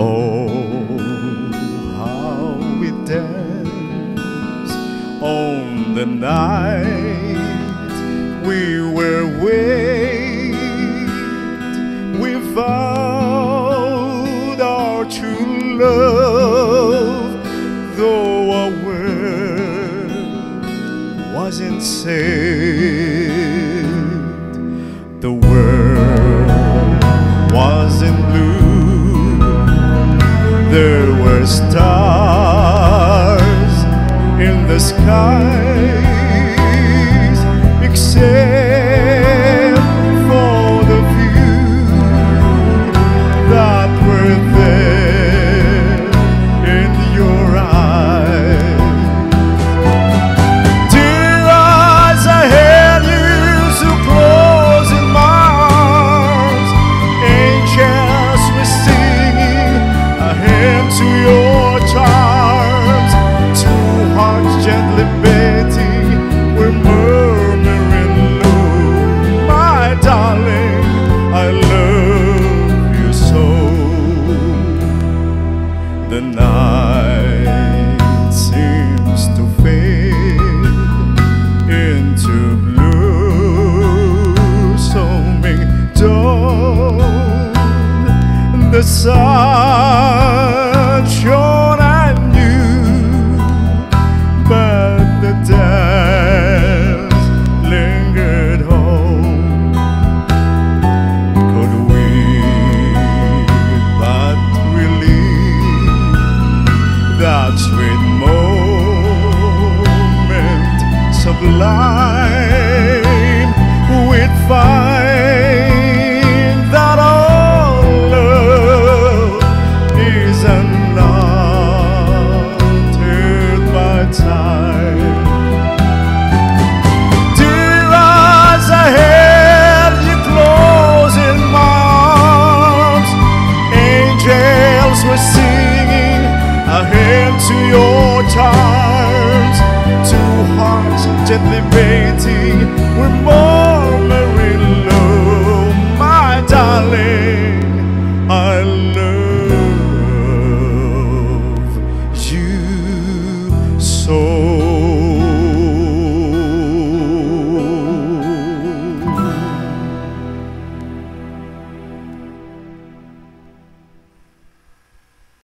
Oh, how we danced on the night we were wed. We vowed our true love, though our word wasn't said. Stars in the skies, night seems to fade into blossoming dawn. The sun sublime, we'd find that all love is unaltered by time. Dear eyes, I held you close in my arms. Angels were singing a hymn to your charms. Gently beating were more.